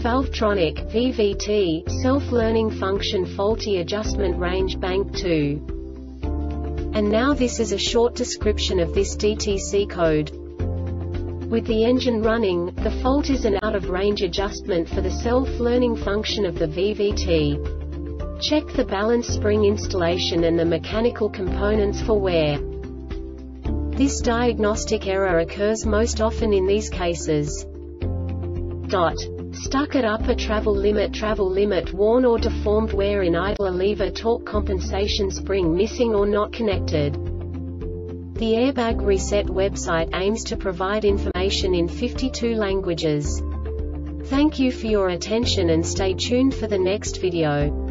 Valvetronic VVT self-learning function faulty adjustment range bank 2. And now this is a short description of this DTC code. With the engine running, the fault is an out-of-range adjustment for the self-learning function of the VVT. Check the balance spring installation and the mechanical components for wear. This diagnostic error occurs most often in these cases. Dot. Stuck at upper travel limit Travel limit worn or deformed wear in idler lever torque compensation spring missing or not connected. The Airbag Reset website aims to provide information in 52 languages. Thank you for your attention and stay tuned for the next video.